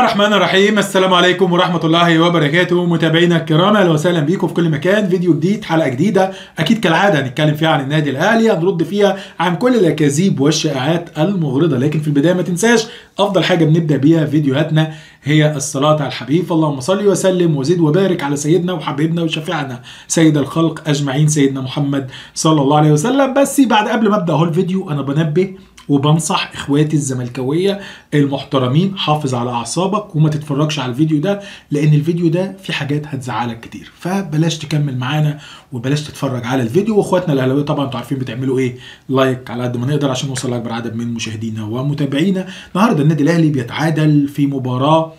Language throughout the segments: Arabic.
الرحمن الرحيم. السلام عليكم ورحمة الله وبركاته. متابعينا الكرام أهلا وسهلا بيكم في كل مكان. فيديو جديد حلقة جديدة. أكيد كالعادة هنتكلم فيها عن النادي الأهلي هنرد فيها عن كل الأكاذيب والشائعات المغرضة. لكن في البداية ما تنساش أفضل حاجة بنبدأ بيها فيديوهاتنا هي الصلاة على الحبيب. اللهم صل وسلم وزد وبارك على سيدنا وحبيبنا وشفيعنا سيد الخلق أجمعين سيدنا محمد صلى الله عليه وسلم. بس بعد قبل ما أبدأ اهو الفيديو أنا بنبه وبنصح إخواتي الزملكاوية المحترمين حافظ على أعصابك وما تتفرجش على الفيديو ده لأن الفيديو ده في حاجات هتزعلك كتير. فبلاش تكمل معانا وبلاش تتفرج على الفيديو. وإخواتنا الأهلاوية طبعا أنتوا عارفين بتعملوا إيه؟ لايك على قد ما نقدر عشان نوصل لأكبر عدد من مشاهدينا ومتابعينا. النهارده النادي الأهلي بيتعادل في مباراة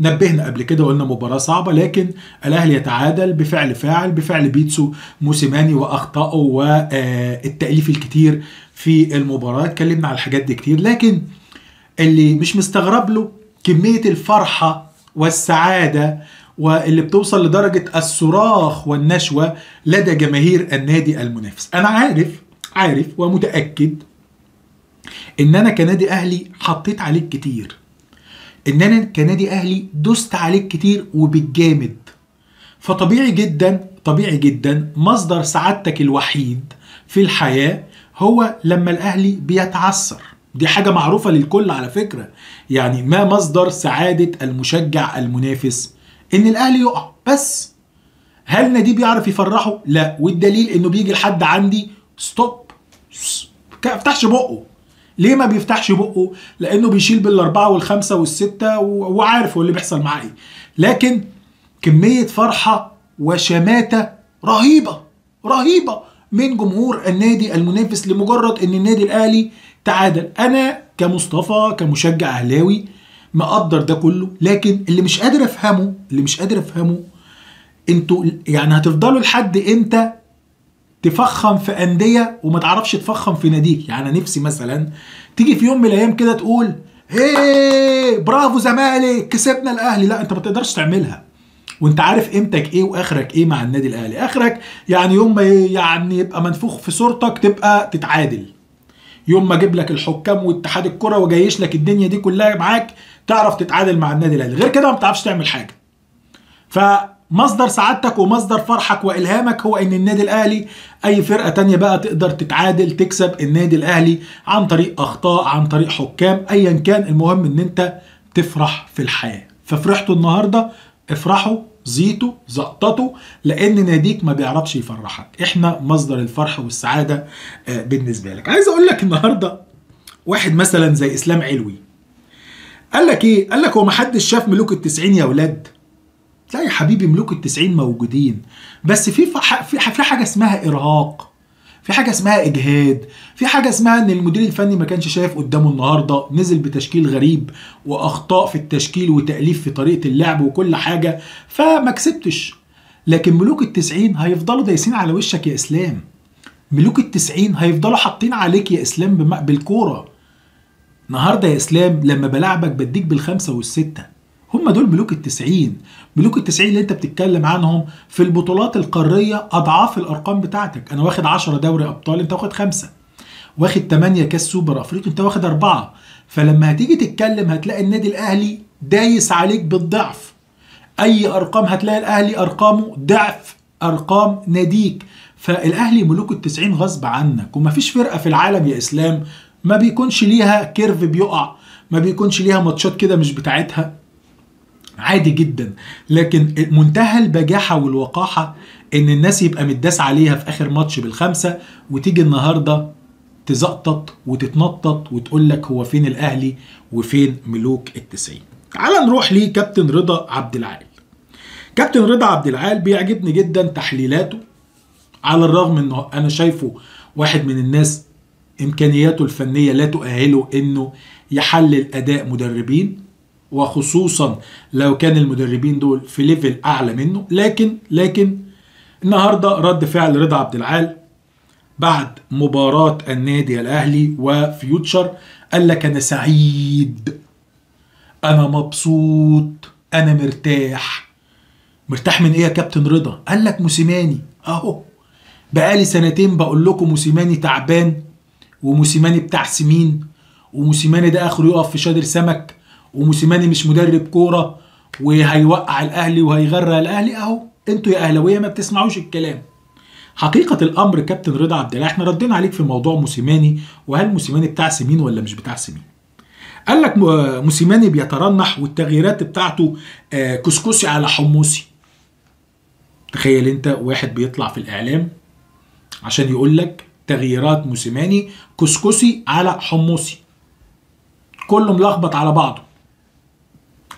نبهنا قبل كده وقلنا مباراة صعبة لكن الأهلي يتعادل بفعل فاعل بفعل بيتسو موسيماني وأخطائه والتأليف الكتير في المباراة. اتكلمنا على الحاجات دي كتير لكن اللي مش مستغرب له كمية الفرحة والسعادة واللي بتوصل لدرجة الصراخ والنشوة لدى جماهير النادي المنافس. أنا عارف عارف ومتأكد إن أنا كنادي أهلي حطيت عليك كتير. إن أنا كنادي أهلي دست عليك كتير وبالجامد. فطبيعي جدا طبيعي جدا مصدر سعادتك الوحيد في الحياة هو لما الأهلي بيتعثر. دي حاجة معروفة للكل على فكرة. يعني ما مصدر سعادة المشجع المنافس؟ إن الأهلي يقع. بس هل نادي بيعرف يفرحه؟ لا. والدليل إنه بيجي لحد عندي ستوب ما يفتحش بقه. ليه ما بيفتحش بقه؟ لأنه بيشيل بالأربعة والخمسة والستة وعارف هو اللي بيحصل معاه إيه. لكن كمية فرحة وشماتة رهيبة رهيبة من جمهور النادي المنافس لمجرد إن النادي الأهلي تعادل. أنا كمصطفى كمشجع أهلاوي مقدر ده كله لكن اللي مش قادر أفهمه اللي مش قادر أفهمه أنتوا يعني هتفضلوا لحد إمتى تفخم في أندية وما تعرفش تفخم في ناديك. يعني أنا نفسي مثلا تيجي في يوم من الأيام كده تقول هيه برافو زمالك كسبنا الأهلي. لا أنت ما تقدرش تعملها. وأنت عارف قيمتك إيه وآخرك إيه مع النادي الأهلي. آخرك يعني يوم ما يعني يبقى منفوخ في صورتك تبقى تتعادل. يوم ما أجيب لك الحكام واتحاد الكرة وجايش لك الدنيا دي كلها معاك تعرف تتعادل مع النادي الأهلي. غير كده ما بتعرفش تعمل حاجة. ف مصدر سعادتك ومصدر فرحك وإلهامك هو إن النادي الأهلي أي فرقة تانية بقى تقدر تتعادل تكسب النادي الأهلي عن طريق أخطاء عن طريق حكام ايا كان. المهم إن أنت تفرح في الحياة. ففرحتوا النهارده افرحوا زيتوا زقططوا لأن ناديك ما بيعرفش يفرحك. إحنا مصدر الفرح والسعادة بالنسبة لك. عايز أقول لك النهارده واحد مثلا زي إسلام علوي قال لك إيه؟ قال لك هو ما حدش شاف ملوك التسعين يا ولاد. لا يا حبيبي ملوك التسعين موجودين. بس في في حاجة اسمها إرهاق في حاجة اسمها إجهاد في حاجة اسمها إن المدير الفني ما كانش شايف قدامه النهارده نزل بتشكيل غريب وأخطاء في التشكيل وتأليف في طريقة اللعب وكل حاجة فما كسبتش. لكن ملوك التسعين هيفضلوا دايسين على وشك يا إسلام. ملوك التسعين هيفضلوا حاطين عليك يا إسلام بالكورة. النهارده يا إسلام لما بلعبك بديك بالخمسة والستة. هم دول ملوك التسعين. ملوك التسعين اللي انت بتتكلم عنهم في البطولات القارية أضعاف الأرقام بتاعتك. أنا واخد 10 دوري أبطال أنت واخد خمسة. واخد 8 كاس سوبر أفريقيا أنت واخد أربعة. فلما هتيجي تتكلم هتلاقي النادي الأهلي دايس عليك بالضعف. أي أرقام هتلاقي الأهلي أرقامه ضعف أرقام ناديك. فالأهلي ملوك التسعين غصب عنك. ومفيش فرقة في العالم يا إسلام ما بيكونش ليها curve بيقع ما بيكونش ليها ماتشات كده مش بتاعتها. عادي جدا لكن منتهى البجاحة والوقاحة إن الناس يبقى متداس عليها في آخر ماتش بالخمسة وتيجي النهارده تزقطط وتتنطط وتقول لك هو فين الأهلي وفين ملوك التسعين. تعال نروح لكابتن رضا عبد العال. كابتن رضا عبد العال بيعجبني جدا تحليلاته على الرغم انه أنا شايفه واحد من الناس إمكانياته الفنية لا تؤهله إنه يحلل أداء مدربين وخصوصا لو كان المدربين دول في ليفل أعلى منه. لكن لكن النهارده رد فعل رضا عبد العال بعد مباراة النادي الأهلي وفيوتشر قال لك أنا سعيد أنا مبسوط أنا مرتاح. مرتاح من إيه يا كابتن رضا؟ قال لك موسيماني. أهو بقالي سنتين بقول لكم موسيماني تعبان وموسيماني بتاع سمين وموسيماني ده آخره يقف في شادر سمك وموسيماني مش مدرب كورة وهيوقع الأهلي وهيغرق الأهلي. أهو أنتوا يا أهلاوية ما بتسمعوش الكلام. حقيقة الأمر كابتن رضا عبد الله إحنا ردينا عليك في موضوع موسيماني وهل موسيماني بتاع سمين ولا مش بتاع سمين؟ قال لك موسيماني بيترنح والتغييرات بتاعته كسكسي على حمصي تخيل انت واحد بيطلع في الإعلام عشان يقول لك تغييرات موسيماني كسكسي على حمصي كله ملخبط على بعضه.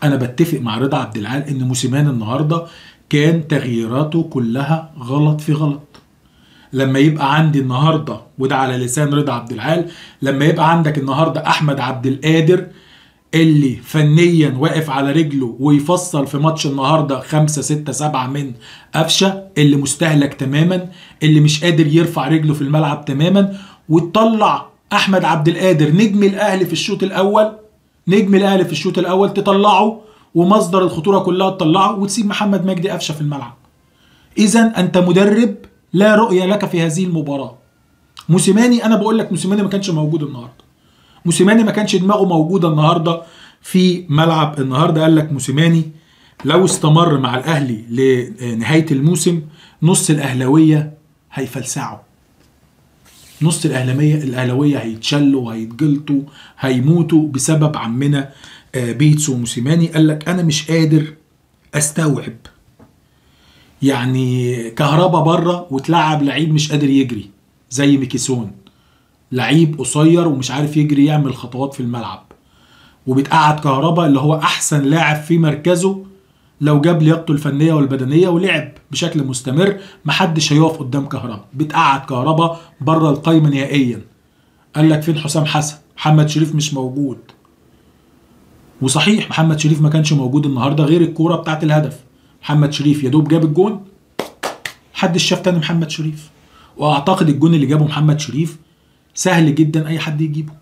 أنا بتفق مع رضا عبد العال إن موسيماني النهارده كان تغييراته كلها غلط في غلط. لما يبقى عندي النهارده وده على لسان رضا عبد العال لما يبقى عندك النهارده أحمد عبد القادر اللي فنيا واقف على رجله ويفصل في ماتش النهارده 5 6 7 من قفشة اللي مستهلك تماما اللي مش قادر يرفع رجله في الملعب تماما وتطلع أحمد عبد القادر نجم الأهلي في الشوط الأول نجم الأهلي في الشوط الأول تطلعه ومصدر الخطورة كلها تطلعه وتسيب محمد مجدي قفشة في الملعب. اذا أنت مدرب لا رؤية لك في هذه المباراة. موسيماني أنا بقول لك موسيماني ما كانش موجود النهارده. موسيماني ما كانش دماغه موجودة النهارده في ملعب النهارده. قال لك موسيماني لو استمر مع الأهلي لنهاية الموسم نص الأهلاوية هيفلسعوا. نص الاهلاويه الاهلاويه هيتشلوا وهيتجلطوا هيموتوا بسبب عمنا بيتسو موسيماني قال لك أنا مش قادر أستوعب. يعني كهربا بره وتلعب لعيب مش قادر يجري زي ميكيسون لعيب قصير ومش عارف يجري يعمل خطوات في الملعب. وبتقعد كهربا اللي هو أحسن لاعب في مركزه لو جاب لياقته الفنية والبدنية ولعب بشكل مستمر محدش هيقف قدام كهربا. بتقعد كهربا بره القايمة نهائيا. قال لك فين حسام حسن؟ محمد شريف مش موجود. وصحيح محمد شريف ما كانش موجود النهارده غير الكورة بتاعت الهدف. محمد شريف يا دوب جاب الجون. محدش شاف تاني محمد شريف. وأعتقد الجون اللي جابه محمد شريف سهل جدا أي حد يجيبه.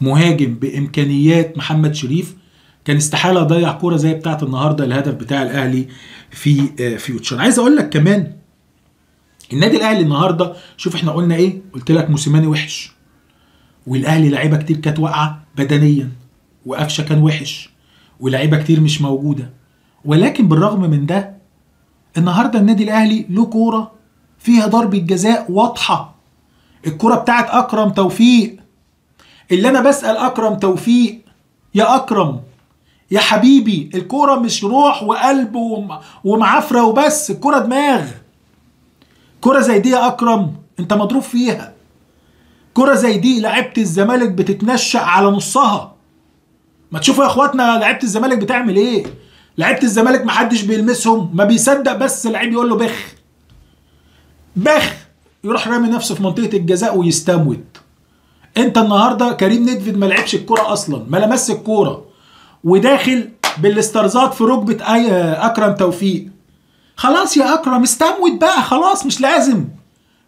مهاجم بإمكانيات محمد شريف كان استحالة يضيع كورة زي بتاعة النهارده الهدف بتاع الأهلي في فيوتشر عايز أقول لك كمان النادي الأهلي النهارده شوف إحنا قلنا إيه؟ قلت لك موسيماني وحش والأهلي لعيبة كتير كانت واقعة بدنيا وقفشة كان وحش ولاعيبه كتير مش موجودة. ولكن بالرغم من ده النهارده النادي الأهلي له كورة فيها ضربة جزاء واضحة. الكرة بتاعت أكرم توفيق. اللي أنا بسأل أكرم توفيق يا أكرم يا حبيبي الكرة مش روح وقلب ومعفرة وبس الكرة دماغ. كرة زي دي يا أكرم أنت مضروب فيها. كرة زي دي لعيبة الزمالك بتتنشأ على نصها. ما تشوفوا يا أخواتنا لعيبة الزمالك بتعمل إيه؟ لعيبة الزمالك محدش بيلمسهم ما بيصدق بس لعيب يقول له بخ. بخ! يروح رامي نفسه في منطقة الجزاء ويستموت. أنت النهارده كريم ندفيد ما لعبش الكورة أصلا ما لمس الكورة. وداخل بالاسترزات في ركبة أكرم توفيق. خلاص يا أكرم استموت بقى خلاص مش لازم.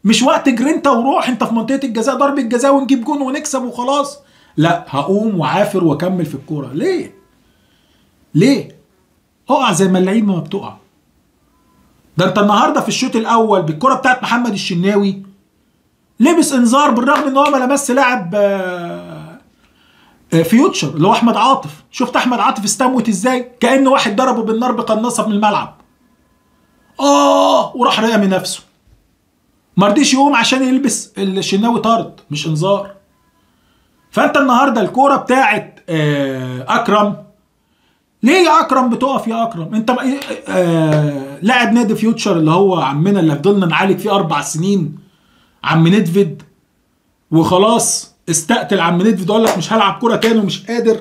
مش وقت جرينتا وروح انت في منطقة الجزاء ضربة جزاء ونجيب جون ونكسب وخلاص. لا هقوم وعافر وأكمل في الكورة. ليه؟ ليه؟ اقع زي ما اللعيبه ما بتقع. ده انت النهارده في الشوط الأول بالكرة بتاعت محمد الشناوي لبس انذار بالرغم إن هو ما لمس لاعب فيوتشر اللي هو أحمد عاطف. شفت أحمد عاطف استموت إزاي؟ كأن واحد ضربه بالنار بقناصة من الملعب. آه وراح رامي نفسه. ما رضيش يقوم عشان يلبس الشناوي طرد مش انذار. فأنت النهارده الكورة بتاعت أكرم. ليه يا أكرم بتقف يا أكرم؟ أنت آه لاعب نادي فيوتشر اللي هو عمنا اللي فضلنا نعالج فيه أربع سنين عم ندفد وخلاص. استقتل عم ندفد وقال لك مش هلعب كورة تاني ومش قادر.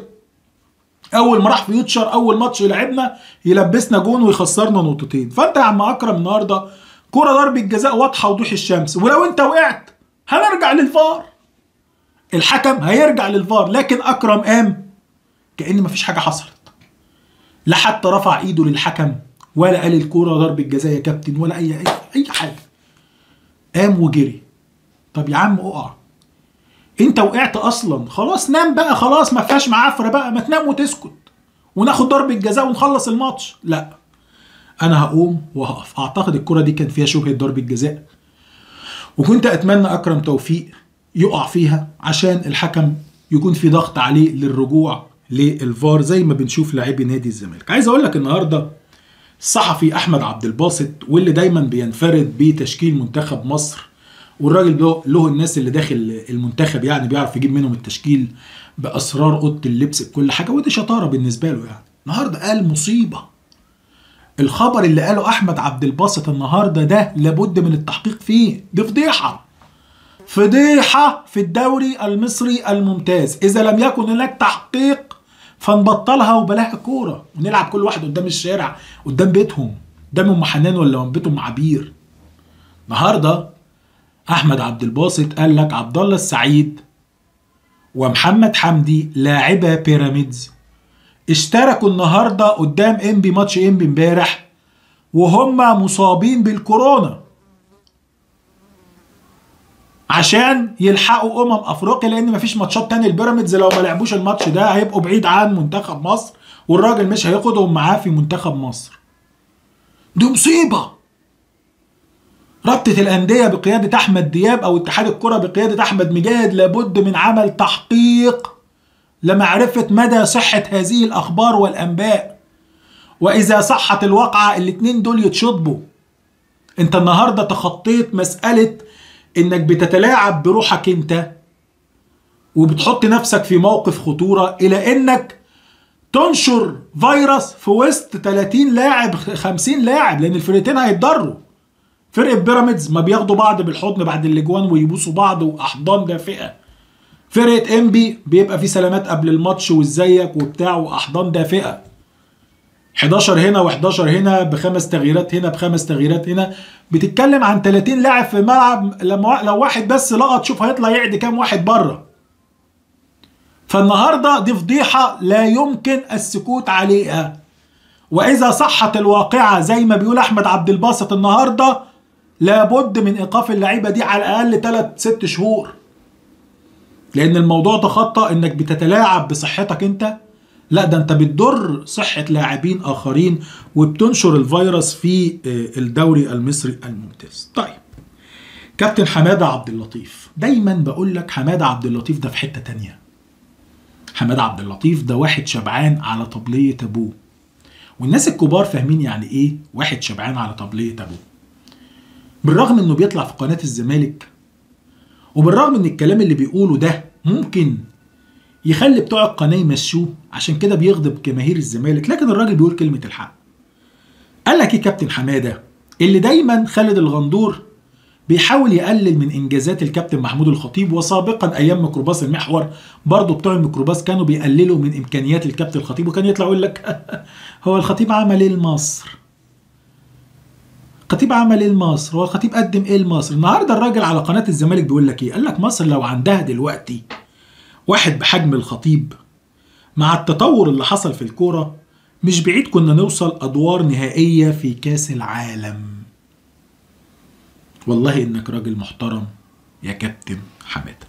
أول ما راح فيوتشر أول ماتش يلعبنا يلبسنا جون ويخسرنا نقطتين. فأنت يا عم أكرم النهارده كورة ضربة جزاء واضحة وضوح الشمس. ولو أنت وقعت هنرجع للفار. الحكم هيرجع للفار. لكن أكرم قام كأن مفيش حاجة حصلت. لا حتى رفع إيده للحكم ولا قال الكورة ضربة جزاء يا كابتن ولا اي اي أي حاجة. قام وجري. طب يا عم اقع. انت وقعت أصلا. خلاص نام بقى خلاص ما فيهاش معافرة بقى ما تنام وتسكت. وناخد ضربة جزاء ونخلص الماتش. لا. أنا هقوم وهقف. أعتقد الكرة دي كان فيها شبهة ضربة جزاء. وكنت أتمنى أكرم توفيق يقع فيها عشان الحكم يكون في ضغط عليه للرجوع للفار زي ما بنشوف لاعبي نادي الزمالك. عايز أقول لك النهارده الصحفي أحمد عبد الباسط واللي دايما بينفرد بتشكيل منتخب مصر والراجل له, له الناس اللي داخل المنتخب يعني بيعرف يجيب منهم التشكيل بأسرار أوضة اللبس بكل حاجة ودي شطارة بالنسبة له يعني. النهارده قال مصيبة. الخبر اللي قاله أحمد عبد الباسط النهارده ده لابد من التحقيق فيه. دي فضيحة. فضيحة في الدوري المصري الممتاز. إذا لم يكن هناك تحقيق فنبطلها وبلاها كورة. ونلعب كل واحد قدام الشارع قدام بيتهم. قدام أم حنان ولا ام بيتهم عبير. النهارده أحمد عبد الباسط قال لك عبد الله السعيد ومحمد حمدي لاعبا بيراميدز. اشتركوا النهارده قدام إنبي ماتش إنبي امبارح وهم مصابين بالكورونا عشان يلحقوا أمم أفريقيا لأن مفيش ماتشات تاني البيراميدز لو ما لعبوش الماتش ده هيبقوا بعيد عن منتخب مصر والراجل مش هياخدهم معاه في منتخب مصر. دي مصيبة. رابطة الأندية بقيادة أحمد دياب أو اتحاد الكرة بقيادة أحمد مجاهد لابد من عمل تحقيق لمعرفة مدى صحة هذه الأخبار والأنباء. وإذا صحت الواقعة الاتنين دول يتشطبوا. أنت النهاردة تخطيت مسألة إنك بتتلاعب بروحك أنت وبتحط نفسك في موقف خطورة إلى إنك تنشر فيروس في وسط 30 لاعب 50 لاعب لأن الفرقتين هيتضروا. فرقة بيراميدز ما بياخدوا بعض بالحضن بعد الأجوان ويبوسوا بعض وأحضان دافئة. فرقة انبي بيبقى في سلامات قبل الماتش وازيك وبتاع وأحضان دافئة. 11 هنا و11 هنا بخمس تغييرات هنا بخمس تغييرات هنا. بتتكلم عن 30 لاعب في الملعب لما لو واحد بس لقط شوف هيطلع يعد كام واحد بره. فالنهاردة دي فضيحة لا يمكن السكوت عليها. وإذا صحت الواقعة زي ما بيقول أحمد عبد الباسط النهارده لابد من إيقاف اللعيبة دي على الأقل 3 6 شهور. لأن الموضوع تخطى إنك بتتلاعب بصحتك أنت. لا ده أنت بتضر صحة لاعبين آخرين وبتنشر الفيروس في الدوري المصري الممتاز. طيب كابتن حمادة عبد اللطيف. دايما بقول لك حمادة عبد اللطيف ده في حتة تانية. حمادة عبد اللطيف ده واحد شبعان على طبلية أبوه. والناس الكبار فاهمين يعني إيه واحد شبعان على طبلية أبوه. بالرغم انه بيطلع في قناة الزمالك وبالرغم ان الكلام اللي بيقوله ده ممكن يخلي بتوع القناة يمشوه عشان كده بيغضب جماهير الزمالك. لكن الراجل بيقول كلمة الحق. قال لك إيه كابتن حمادة؟ اللي دايما خالد الغندور بيحاول يقلل من إنجازات الكابتن محمود الخطيب وسابقا أيام ميكروباص المحور برضه بتوع الميكروباص كانوا بيقللوا من إمكانيات الكابتن الخطيب وكان يطلع يقول لك هو الخطيب عمل إيه لمصر؟ الخطيب عمل إيه لمصر؟ هو الخطيب قدم إيه لمصر؟ النهارده الراجل على قناة الزمالك بيقول لك إيه؟ قال لك مصر لو عندها دلوقتي واحد بحجم الخطيب مع التطور اللي حصل في الكورة مش بعيد كنا نوصل أدوار نهائية في كأس العالم. والله إنك راجل محترم يا كابتن حمادة.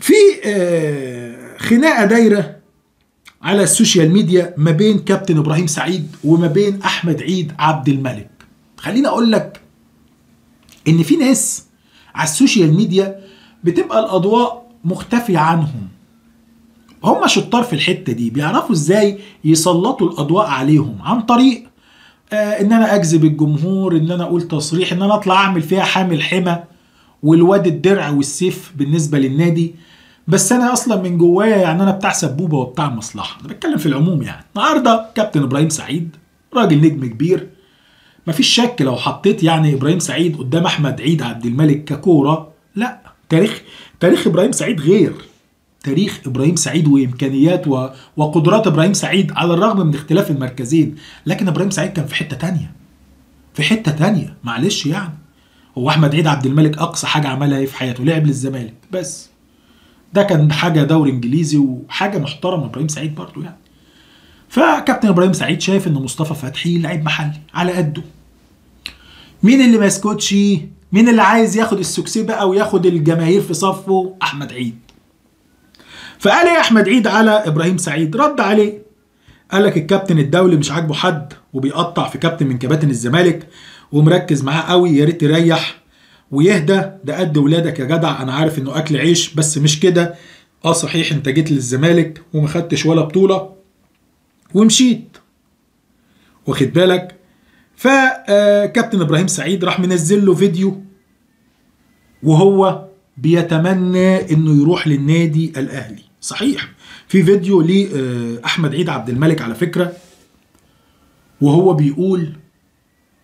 في خناقة دايرة على ال social media ما بين كابتن إبراهيم سعيد وما بين أحمد عيد عبد الملك. خليني أقول لك إن في ناس على ال social media بتبقى الأضواء مختفية عنهم. هم شطار في الحتة دي بيعرفوا إزاي يسلطوا الأضواء عليهم عن طريق آه إن أنا أجذب الجمهور إن أنا أقول تصريح إن أنا أطلع أعمل فيها حامل حمى والواد الدرع والسيف بالنسبة للنادي. بس أنا أصلا من جوايا يعني أنا بتاع سبوبة وبتاع مصلحة. أنا بتكلم في العموم يعني. النهارده كابتن إبراهيم سعيد راجل نجم كبير مفيش شك لو حطيت يعني إبراهيم سعيد قدام أحمد عيد عبد الملك ككورة لا. تاريخ تاريخ إبراهيم سعيد غير. تاريخ إبراهيم سعيد وإمكانيات و... وقدرات إبراهيم سعيد على الرغم من اختلاف المركزين. لكن إبراهيم سعيد كان في حتة تانية. في حتة تانية. معلش يعني. هو أحمد عيد عبد الملك أقصى حاجة عملها إيه في حياته؟ لعب للزمالك. بس. ده كان حاجة دوري إنجليزي وحاجة محترمة إبراهيم سعيد برضه يعني. فكابتن إبراهيم سعيد شايف إن مصطفى فتحي لعيب محلي على قده. مين اللي ما يسكتش؟ مين اللي عايز ياخد السكسي بقى وياخد الجماهير في صفه؟ أحمد عيد. فقال إيه أحمد عيد على إبراهيم سعيد؟ رد عليه. قال لك الكابتن الدولي مش عاجبه حد وبيقطع في كابتن من كباتن الزمالك ومركز معاه قوي يا ريت يريح ويهدى. ده قد ولادك يا جدع أنا عارف إنه أكل عيش بس مش كده. آه صحيح أنت جيت للزمالك وما خدتش ولا بطولة. ومشيت. واخد بالك؟ فكابتن إبراهيم سعيد راح منزل له فيديو وهو بيتمنى إنه يروح للنادي الأهلي. صحيح. في فيديو لاحمد عيد عبد الملك على فكرة وهو بيقول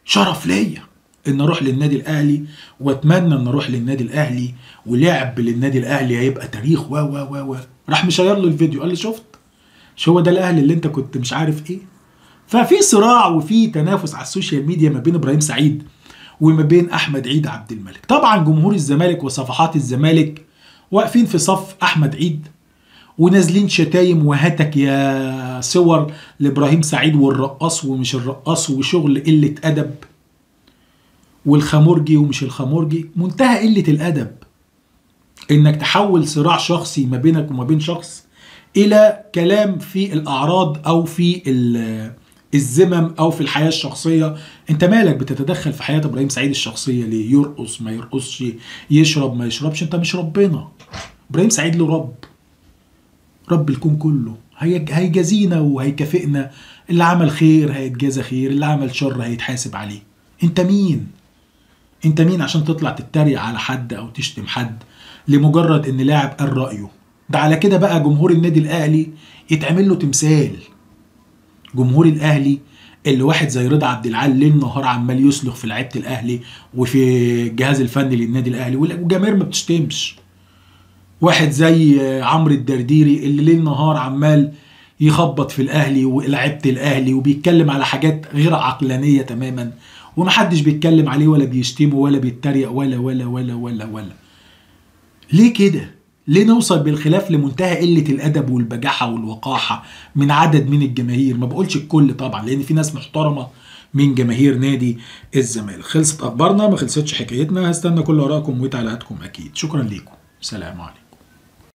شرف ليا إن أروح للنادي الأهلي وأتمنى إن أروح للنادي الأهلي ولعب للنادي الأهلي هيبقى تاريخ و و و. راح مشير له الفيديو قال لي شفت؟ مش هو ده الاهلي اللي أنت كنت مش عارف إيه؟ ففي صراع وفي تنافس على ال social media ما بين إبراهيم سعيد وما بين أحمد عيد عبد الملك. طبعا جمهور الزمالك وصفحات الزمالك واقفين في صف أحمد عيد ونازلين شتايم وهتك يا صور لإبراهيم سعيد والرقاص ومش الرقاص وشغل قلة أدب والخمرجي ومش الخمرجي. منتهى قلة الأدب إنك تحول صراع شخصي ما بينك وما بين شخص إلى كلام في الأعراض أو في الذمم أو في الحياة الشخصية. أنت مالك بتتدخل في حياة إبراهيم سعيد الشخصية ليه؟ يرقص ما يرقصش يشرب ما يشربش. أنت مش ربنا. إبراهيم سعيد له رب. رب الكون كله. هيجازينا وهيكافئنا. اللي عمل خير هيتجازى خير اللي عمل شر هيتحاسب عليه. أنت مين؟ أنت مين عشان تطلع تتريق على حد أو تشتم حد لمجرد إن لاعب قال رأيه؟ ده على كده بقى جمهور النادي الأهلي يتعمل له تمثال. جمهور الأهلي اللي واحد زي رضا عبد العال ليل نهار عمال يسلخ في لعيبة الأهلي وفي الجهاز الفني للنادي الأهلي والجماهير ما بتشتمش. واحد زي عمرو الدرديري اللي ليل نهار عمال يخبط في الأهلي ولاعيبه الأهلي وبيتكلم على حاجات غير عقلانية تماما ومحدش بيتكلم عليه ولا بيشتمه ولا بيتريق ولا ولا ولا ولا ولا. ليه كده؟ ليه نوصل بالخلاف لمنتهى قلة الأدب والبجاحة والوقاحة من عدد من الجماهير. ما بقولش الكل طبعا لأن في ناس محترمة من جماهير نادي الزمالك. خلصت أخبارنا؟ ما خلصتش حكايتنا. هستنى كل آرائكم وتعليقاتكم أكيد. شكرا ليكم. سلام عليكم.